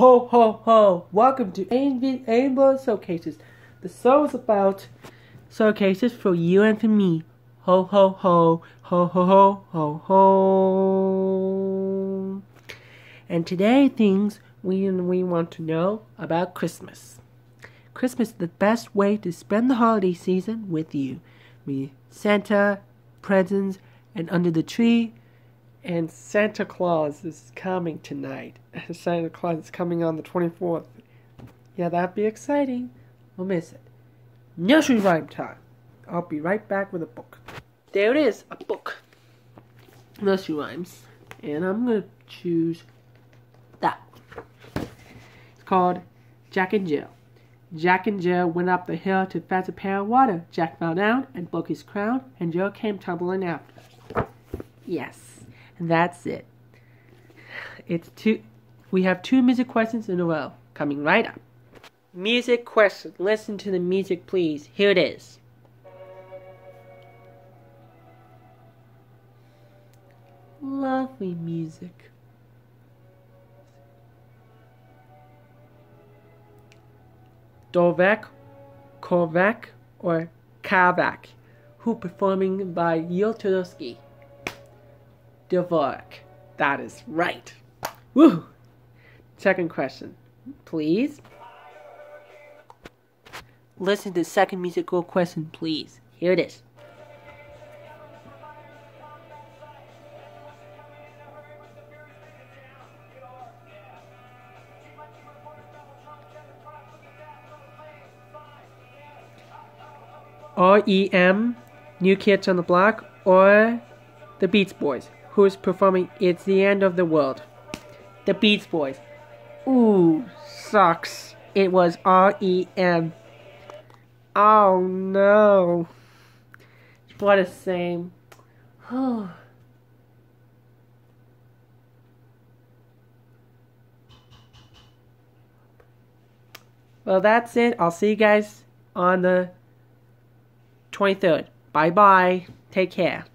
Ho ho ho! Welcome to Rainbow Showcases. The show is about showcases for you and for me. Ho ho ho! Ho ho ho! Ho ho! And today, things we we want to know about Christmas. Christmas is the best way to spend the holiday season with you. Me, Santa, presents, and under the tree and Santa Claus is coming tonight. Santa Claus is coming on the 24th. Yeah, that'd be exciting. We'll miss it. Nursery rhyme time. I'll be right back with a book. There it is, a book. Nursery rhymes. And I'm going to choose that. It's called Jack and Jill. Jack and Jill went up the hill to fetch a pail of water. Jack fell down and broke his crown, and Jill came tumbling after. Yes. That's it. It's two. We have two music questions in a row coming right up. Music question. Listen to the music, please. Here it is. Lovely music. Dovek, Korvak, or Kavak, who performing by Yil. Dvorak. That is right. Woo! Second question, please. Listen to the second musical question, please. Here it is. REM, New Kids on the Block, or The Beach Boys? Who's performing It's the End of the World. The Beach Boys. Ooh, sucks. It was R.E.M. Oh no. What a shame. well, that's it. I'll see you guys on the 23rd. Bye bye. Take care.